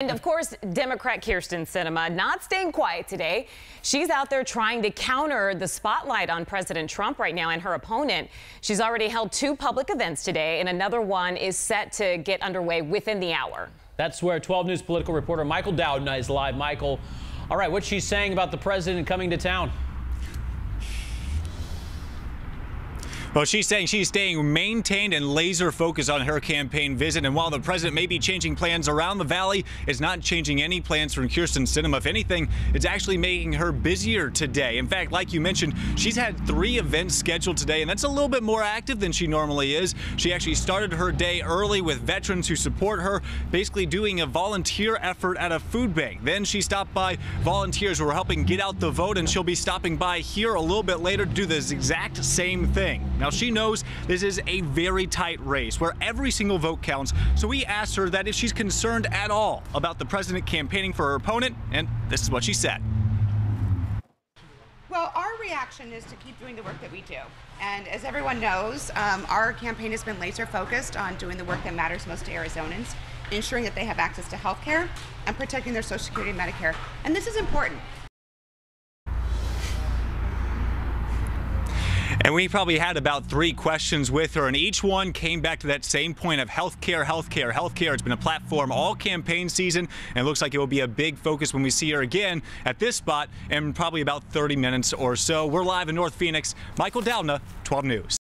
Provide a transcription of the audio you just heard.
And of course, Democrat Kyrsten Sinema not staying quiet today. She's out there trying to counter the spotlight on President Trump right now and her opponent. She's already held two public events today, and another one is set to get underway within the hour. That's where 12 News political reporter Michael Dowdna is live. Michael, all right, what's she saying about the president coming to town? Well, she's saying she's staying maintained and laser focused on her campaign visit. And while the president may be changing plans around the valley, it's not changing any plans from Kyrsten Sinema. If anything, it's actually making her busier today. In fact, like you mentioned, she's had three events scheduled today, and that's a little bit more active than she normally is. She actually started her day early with veterans who support her, basically doing a volunteer effort at a food bank. Then she stopped by volunteers who are helping get out the vote, and she'll be stopping by here a little bit later to do this exact same thing. Now, she knows this is a very tight race where every single vote counts, so we asked her that if she's concerned at all about the president campaigning for her opponent, and this is what she said. Well, our reaction is to keep doing the work that we do. And as everyone knows, um, our campaign has been laser focused on doing the work that matters most to Arizonans, ensuring that they have access to health care and protecting their Social Security and Medicare. And this is important. And we probably had about three questions with her, and each one came back to that same point of healthcare, healthcare, healthcare. It's been a platform all campaign season, and looks like it will be a big focus when we see her again at this spot in probably about 30 minutes or so. We're live in North Phoenix. Michael Dowdna, 12 News.